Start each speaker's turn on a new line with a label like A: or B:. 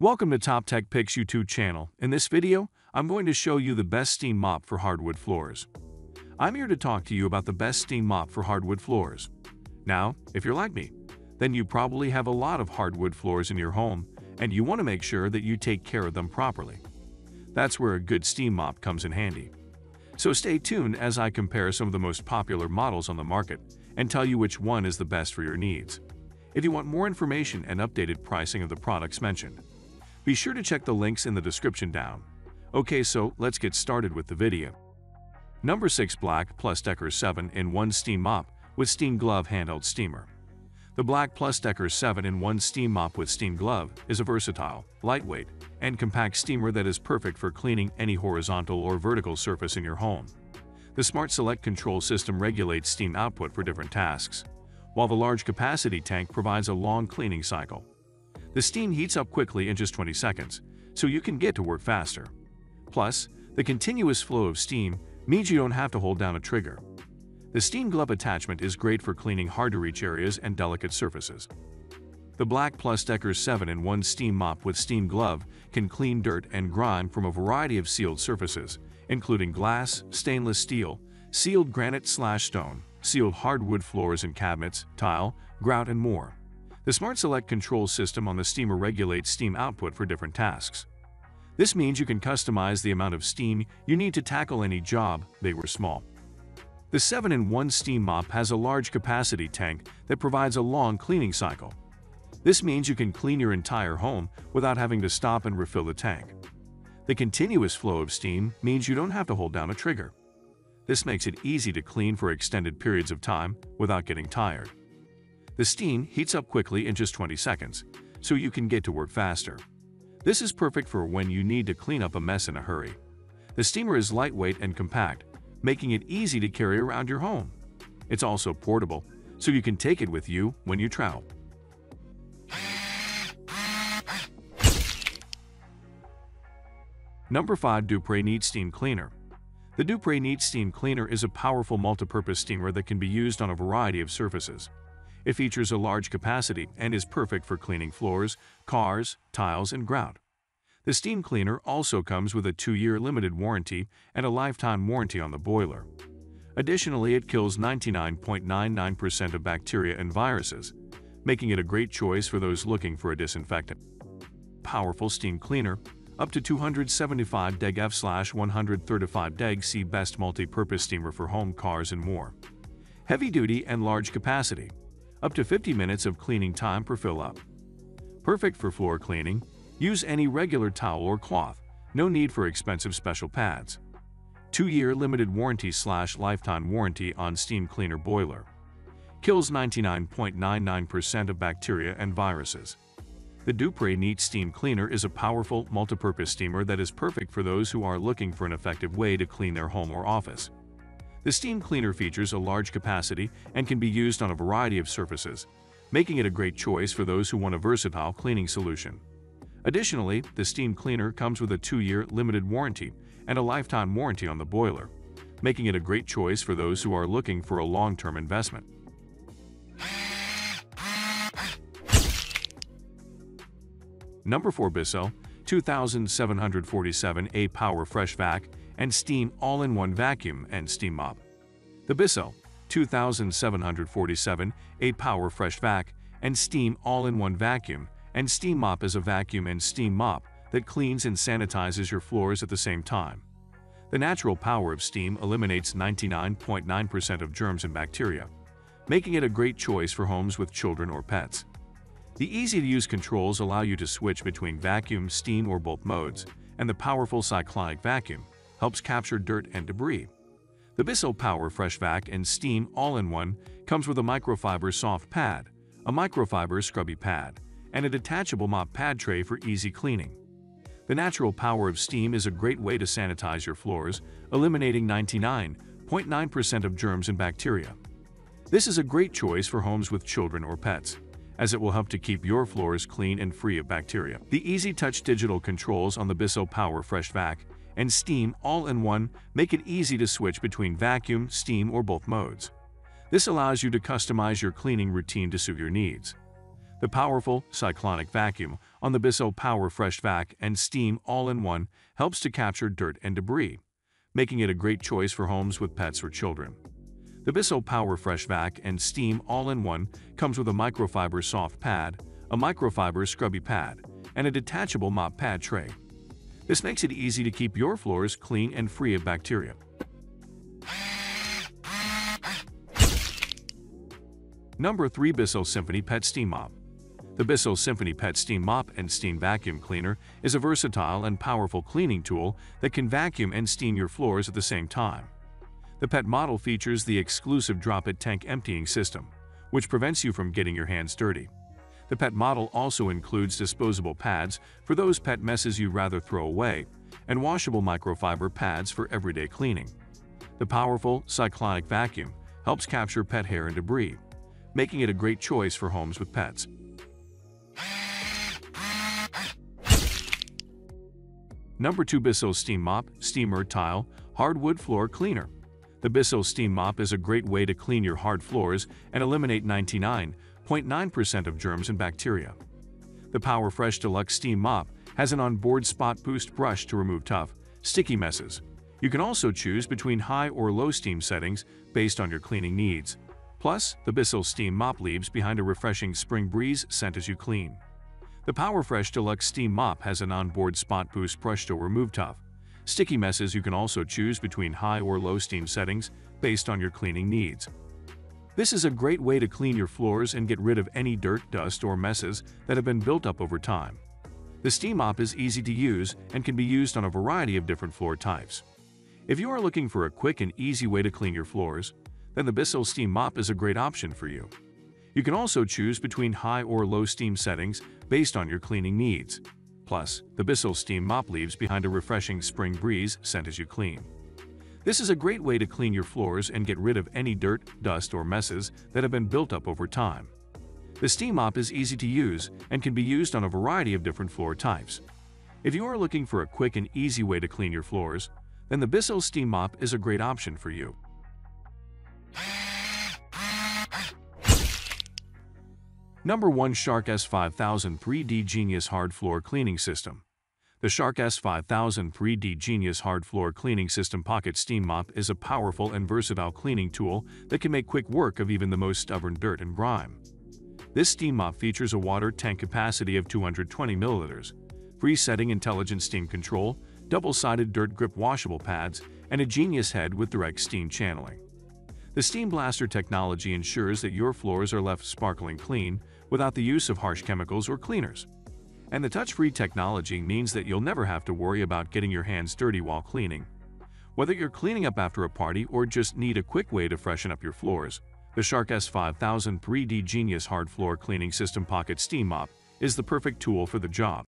A: Welcome to Top Tech Picks YouTube channel. In this video, I'm going to show you the best steam mop for hardwood floors. I'm here to talk to you about the best steam mop for hardwood floors. Now, if you're like me, then you probably have a lot of hardwood floors in your home and you want to make sure that you take care of them properly. That's where a good steam mop comes in handy. So stay tuned as I compare some of the most popular models on the market and tell you which one is the best for your needs. If you want more information and updated pricing of the products mentioned, be sure to check the links in the description down. Okay, so let's get started with the video. Number 6 Black Plus Decker 7 in 1 Steam Mop with Steam Glove Handheld Steamer. The Black Plus Decker 7 in 1 Steam Mop with Steam Glove is a versatile, lightweight, and compact steamer that is perfect for cleaning any horizontal or vertical surface in your home. The Smart Select control system regulates steam output for different tasks, while the large capacity tank provides a long cleaning cycle. The steam heats up quickly in just 20 seconds, so you can get to work faster. Plus, the continuous flow of steam means you don't have to hold down a trigger. The steam glove attachment is great for cleaning hard-to-reach areas and delicate surfaces. The Black Plus Decker 7-in-1 Steam Mop with Steam Glove can clean dirt and grime from a variety of sealed surfaces, including glass, stainless steel, sealed granite slash stone, sealed hardwood floors and cabinets, tile, grout, and more. The Smart Select control system on the steamer regulates steam output for different tasks. This means you can customize the amount of steam you need to tackle any job, big or small. The 7-in-1 steam mop has a large capacity tank that provides a long cleaning cycle. This means you can clean your entire home without having to stop and refill the tank. The continuous flow of steam means you don't have to hold down a trigger. This makes it easy to clean for extended periods of time without getting tired. The steam heats up quickly in just 20 seconds, so you can get to work faster. This is perfect for when you need to clean up a mess in a hurry. The steamer is lightweight and compact, making it easy to carry around your home. It's also portable, so you can take it with you when you travel. Number 5 Dupray Neat Steam Cleaner The Dupray Neat Steam Cleaner is a powerful multi-purpose steamer that can be used on a variety of surfaces. It features a large capacity and is perfect for cleaning floors, cars, tiles, and grout. The steam cleaner also comes with a 2-year limited warranty and a lifetime warranty on the boiler. Additionally, it kills 99.99% of bacteria and viruses, making it a great choice for those looking for a disinfectant. Powerful steam cleaner, up to 275 deg F/135 deg C best multi-purpose steamer for home, cars, and more. Heavy duty and large capacity up to 50 minutes of cleaning time per fill-up. Perfect for floor cleaning, use any regular towel or cloth, no need for expensive special pads. 2-year limited warranty slash lifetime warranty on steam cleaner boiler. Kills 99.99% of bacteria and viruses. The Dupray Neat Steam Cleaner is a powerful, multi-purpose steamer that is perfect for those who are looking for an effective way to clean their home or office. The steam cleaner features a large capacity and can be used on a variety of surfaces, making it a great choice for those who want a versatile cleaning solution. Additionally, the steam cleaner comes with a 2-year limited warranty and a lifetime warranty on the boiler, making it a great choice for those who are looking for a long-term investment. Number 4 Bissell 2747A Power Fresh Vac and Steam All-in-One Vacuum and Steam Mop. The Bissell 2747 A Power Fresh Vac and Steam All-in-One Vacuum and Steam Mop is a vacuum and steam mop that cleans and sanitizes your floors at the same time. The natural power of steam eliminates 99.9% of germs and bacteria, making it a great choice for homes with children or pets. The easy-to-use controls allow you to switch between vacuum, steam, or both modes, and the powerful cyclonic vacuum helps capture dirt and debris. The Bissell Power Fresh Vac and Steam All-in-One comes with a microfiber soft pad, a microfiber scrubby pad, and a detachable mop pad tray for easy cleaning. The natural power of steam is a great way to sanitize your floors, eliminating 99.9% of germs and bacteria. This is a great choice for homes with children or pets, as it will help to keep your floors clean and free of bacteria. The Easy Touch digital controls on the Bissell Power Fresh Vac and steam all in one make it easy to switch between vacuum, steam, or both modes. This allows you to customize your cleaning routine to suit your needs. The powerful cyclonic vacuum on the Bissell Power Fresh Vac and Steam all-in-one helps to capture dirt and debris, making it a great choice for homes with pets or children. The Bissell Power Fresh Vac and Steam all-in-one comes with a microfiber soft pad, a microfiber scrubby pad, and a detachable mop pad tray. This makes it easy to keep your floors clean and free of bacteria. Number 3 Bissell Symphony Pet Steam Mop The Bissell Symphony Pet Steam Mop and Steam Vacuum Cleaner is a versatile and powerful cleaning tool that can vacuum and steam your floors at the same time. The pet model features the exclusive drop-it tank emptying system, which prevents you from getting your hands dirty. The pet model also includes disposable pads for those pet messes you'd rather throw away, and washable microfiber pads for everyday cleaning. The powerful cyclonic vacuum helps capture pet hair and debris, making it a great choice for homes with pets. Number 2 Bissell Steam Mop Steamer Tile Hardwood Floor Cleaner The Bissell Steam Mop is a great way to clean your hard floors and eliminate 99.9% of germs and bacteria. The Power Fresh Deluxe Steam Mop has an onboard spot boost brush to remove tough, sticky messes. You can also choose between high or low steam settings based on your cleaning needs. Plus, the Bissell Steam Mop leaves behind a refreshing spring breeze scent as you clean. The PowerFresh Deluxe Steam Mop has an onboard spot boost brush to remove tough, sticky messes you can also choose between high or low steam settings based on your cleaning needs. This is a great way to clean your floors and get rid of any dirt, dust, or messes that have been built up over time. The Steam Mop is easy to use and can be used on a variety of different floor types. If you are looking for a quick and easy way to clean your floors, then the Bissell Steam Mop is a great option for you. You can also choose between high or low steam settings based on your cleaning needs. Plus, the Bissell Steam Mop leaves behind a refreshing spring breeze scent as you clean. This is a great way to clean your floors and get rid of any dirt, dust, or messes that have been built up over time. The Steam Mop is easy to use and can be used on a variety of different floor types. If you are looking for a quick and easy way to clean your floors, then the Bissell Steam Mop is a great option for you. Number 1 Shark S5000 3D Genius Hard Floor Cleaning System The Shark S5000 3D Genius Hard Floor Cleaning System Pocket Steam Mop is a powerful and versatile cleaning tool that can make quick work of even the most stubborn dirt and grime. This steam mop features a water tank capacity of 220 milliliters, free-setting intelligent steam control, double-sided dirt grip washable pads, and a genius head with direct steam channeling. The Steam Blaster technology ensures that your floors are left sparkling clean without the use of harsh chemicals or cleaners. And the touch-free technology means that you'll never have to worry about getting your hands dirty while cleaning. Whether you're cleaning up after a party or just need a quick way to freshen up your floors, the Shark S5000 3D Genius Hard Floor Cleaning System Pocket Steam Mop is the perfect tool for the job.